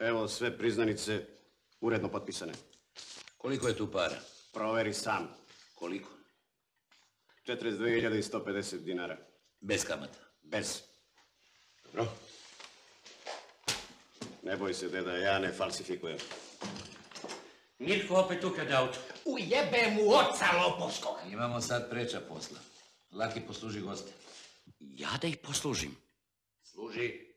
Evo sve priznanice uredno potpisane. Koliko je tu para? Proveri sam. Koliko? 42.150 dinara. Bez kamata. Bez. Dobro. Ne boj se, deda, ja ne falsifikujem. Mirko opet ukrade auto. Ujebe mu oca lopovskog. Imamo sad preča posla. Laki posluži goste. Ja da ih poslužim. Služi.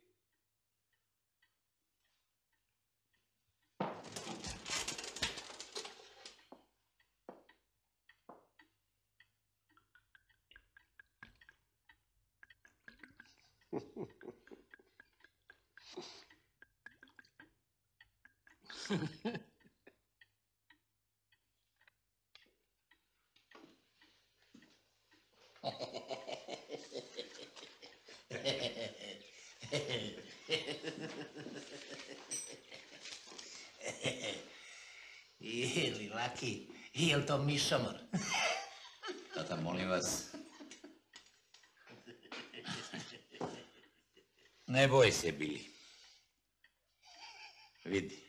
Ili, Laki, jel to mišomor? Tata, molim vas. Ne boj se, Bili. Vidi.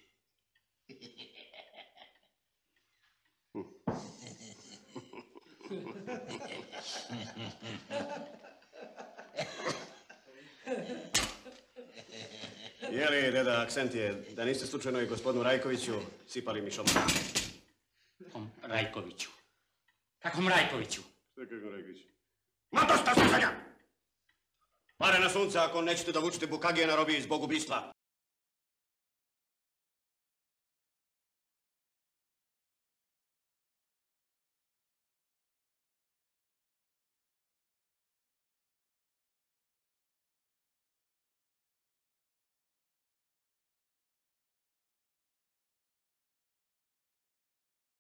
Je li, deda, akcent je da niste slučajno i gospodinu Rajkoviću sipali mišom? Kom Rajkoviću. Kakom Rajkoviću? Šta kako Rajković? Ma dosta slušanja! Pare na sunce ako nećete da vučete bukagije na robiji zbog ubistva.